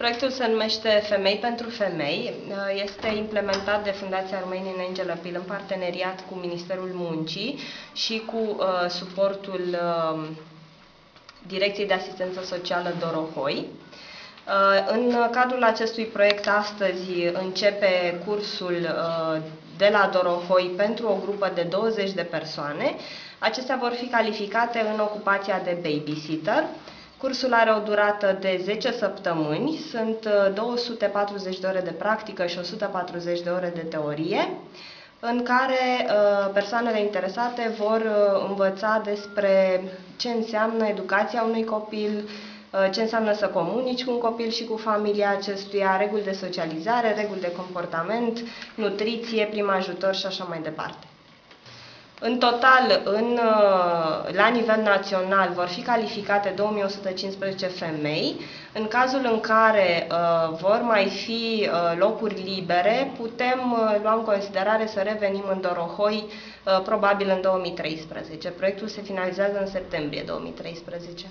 Proiectul se numește Femei pentru Femei. Este implementat de Fundația Romanian Angel Appeal în parteneriat cu Ministerul Muncii și cu uh, suportul uh, Direcției de Asistență Socială Dorohoi. Uh, în cadrul acestui proiect astăzi începe cursul uh, de la Dorohoi pentru o grupă de 20 de persoane. Acestea vor fi calificate în ocupația de babysitter. Cursul are o durată de 10 săptămâni, sunt 240 uh, de ore de practică și 140 de ore de teorie, în care uh, persoanele interesate vor uh, învăța despre ce înseamnă educația unui copil, ce înseamnă să comunici cu un copil și cu familia acestuia, reguli de socializare, reguli de comportament, nutriție, prim ajutor și așa mai departe. În total, în, uh, la nivel național, vor fi calificate 2115 femei. În cazul în care uh, vor mai fi uh, locuri libere, putem uh, lua în considerare să revenim în Dorohoi, uh, probabil în 2013. Proiectul se finalizează în septembrie 2013.